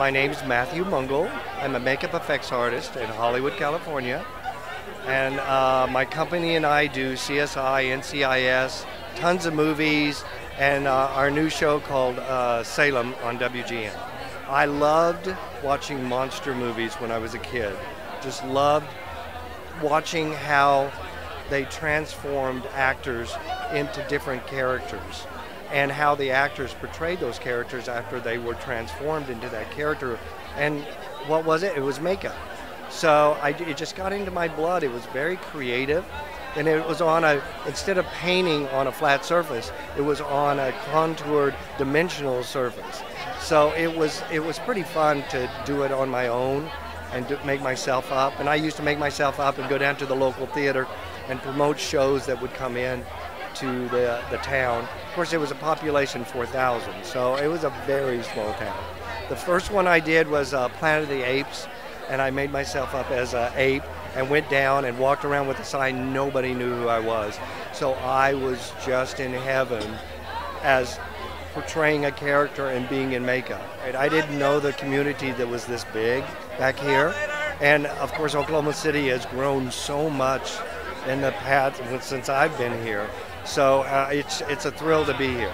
My name is Matthew Mungle. I'm a makeup effects artist in Hollywood, California. And uh, my company and I do CSI, NCIS, tons of movies, and uh, our new show called uh, Salem on WGN. I loved watching monster movies when I was a kid. Just loved watching how they transformed actors into different characters and how the actors portrayed those characters after they were transformed into that character. And what was it? It was makeup. So I, it just got into my blood. It was very creative. And it was on a, instead of painting on a flat surface, it was on a contoured dimensional surface. So it was, it was pretty fun to do it on my own and to make myself up. And I used to make myself up and go down to the local theater and promote shows that would come in to the, the town. Of course, it was a population 4,000, so it was a very small town. The first one I did was uh, Planet of the Apes, and I made myself up as an ape and went down and walked around with a sign. Nobody knew who I was. So I was just in heaven as portraying a character and being in makeup. I didn't know the community that was this big back here. And of course, Oklahoma City has grown so much in the past since I've been here. So uh, it's, it's a thrill to be here.